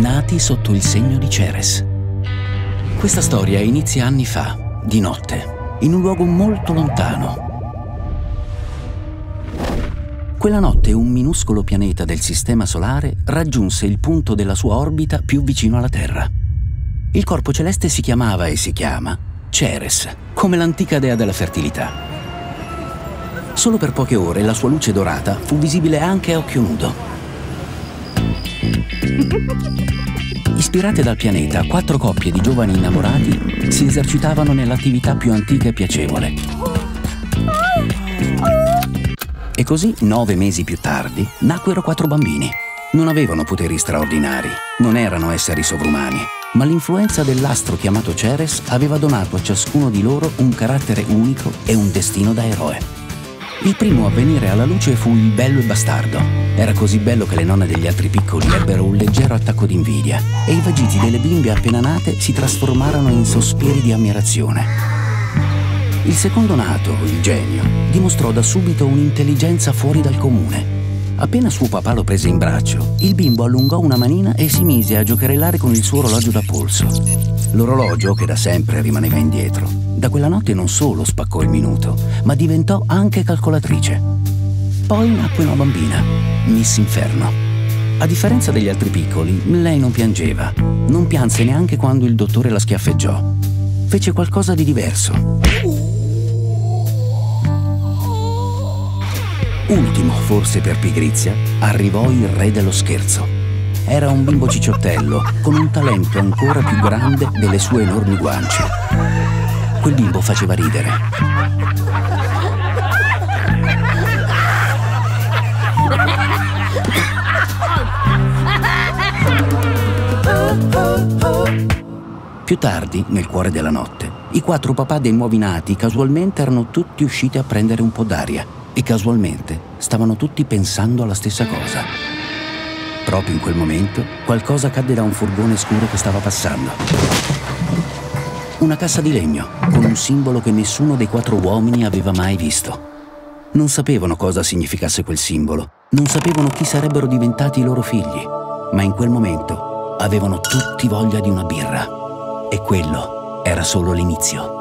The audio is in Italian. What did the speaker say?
nati sotto il segno di Ceres. Questa storia inizia anni fa, di notte, in un luogo molto lontano. Quella notte un minuscolo pianeta del Sistema Solare raggiunse il punto della sua orbita più vicino alla Terra. Il corpo celeste si chiamava e si chiama Ceres, come l'antica dea della fertilità. Solo per poche ore la sua luce dorata fu visibile anche a occhio nudo. Ispirate dal pianeta, quattro coppie di giovani innamorati si esercitavano nell'attività più antica e piacevole. E così, nove mesi più tardi, nacquero quattro bambini. Non avevano poteri straordinari, non erano esseri sovrumani, ma l'influenza dell'astro chiamato Ceres aveva donato a ciascuno di loro un carattere unico e un destino da eroe. Il primo a venire alla luce fu il bello e bastardo. Era così bello che le nonne degli altri piccoli ebbero un leggero attacco di invidia e i vagiti delle bimbe appena nate si trasformarono in sospiri di ammirazione. Il secondo nato, il genio, dimostrò da subito un'intelligenza fuori dal comune. Appena suo papà lo prese in braccio, il bimbo allungò una manina e si mise a giocherellare con il suo orologio da polso. L'orologio, che da sempre rimaneva indietro, da quella notte non solo spaccò il minuto, ma diventò anche calcolatrice. Poi nacque una bambina, Miss Inferno. A differenza degli altri piccoli, lei non piangeva. Non pianse neanche quando il dottore la schiaffeggiò. Fece qualcosa di diverso. Ultimo, forse per pigrizia, arrivò il re dello scherzo. Era un bimbo cicciottello, con un talento ancora più grande delle sue enormi guance. Quel bimbo faceva ridere. Più tardi, nel cuore della notte, i quattro papà dei nuovi nati casualmente erano tutti usciti a prendere un po' d'aria e casualmente stavano tutti pensando alla stessa cosa. Proprio in quel momento qualcosa cadde da un furgone scuro che stava passando una cassa di legno con un simbolo che nessuno dei quattro uomini aveva mai visto. Non sapevano cosa significasse quel simbolo, non sapevano chi sarebbero diventati i loro figli, ma in quel momento avevano tutti voglia di una birra. E quello era solo l'inizio.